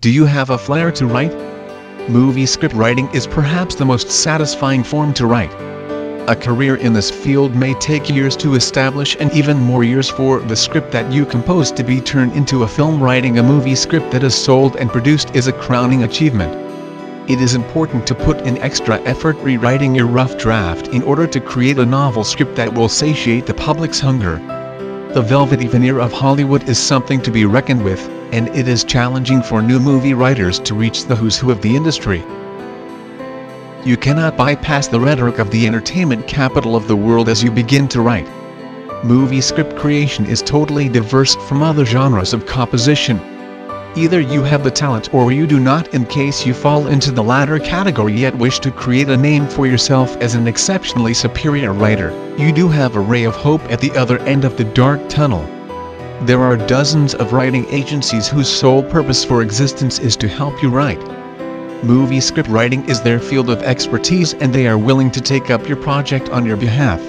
Do you have a flair to write? Movie script writing is perhaps the most satisfying form to write. A career in this field may take years to establish and even more years for the script that you compose to be turned into a film writing a movie script that is sold and produced is a crowning achievement. It is important to put in extra effort rewriting your rough draft in order to create a novel script that will satiate the public's hunger. The velvety veneer of Hollywood is something to be reckoned with, and it is challenging for new movie writers to reach the who's who of the industry. You cannot bypass the rhetoric of the entertainment capital of the world as you begin to write. Movie script creation is totally diverse from other genres of composition. Either you have the talent or you do not in case you fall into the latter category yet wish to create a name for yourself as an exceptionally superior writer, you do have a ray of hope at the other end of the dark tunnel. There are dozens of writing agencies whose sole purpose for existence is to help you write. Movie script writing is their field of expertise and they are willing to take up your project on your behalf.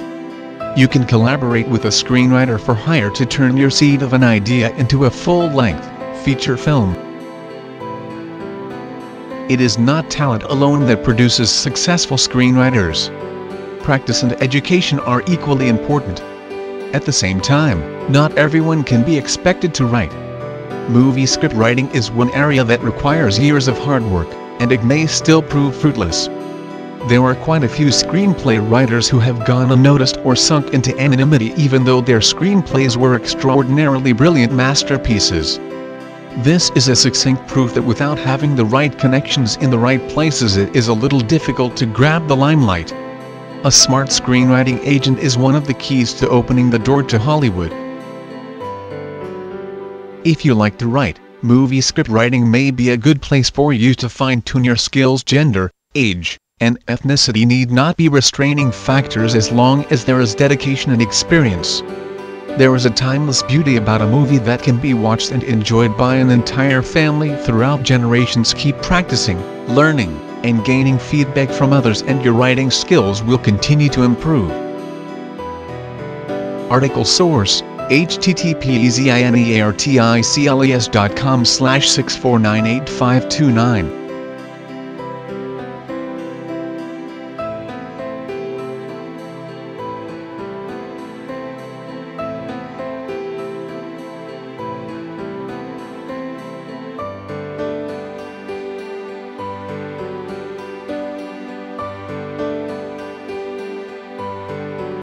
You can collaborate with a screenwriter for hire to turn your seed of an idea into a full-length, feature film. It is not talent alone that produces successful screenwriters. Practice and education are equally important. At the same time, not everyone can be expected to write. Movie script writing is one area that requires years of hard work and it may still prove fruitless. There are quite a few screenplay writers who have gone unnoticed or sunk into anonymity even though their screenplays were extraordinarily brilliant masterpieces. This is a succinct proof that without having the right connections in the right places it is a little difficult to grab the limelight. A smart screenwriting agent is one of the keys to opening the door to Hollywood. If you like to write, movie script writing may be a good place for you to fine-tune your skills gender, age, and ethnicity need not be restraining factors as long as there is dedication and experience. There is a timeless beauty about a movie that can be watched and enjoyed by an entire family throughout generations keep practicing, learning, and gaining feedback from others and your writing skills will continue to improve. Article Source http com slash 6498529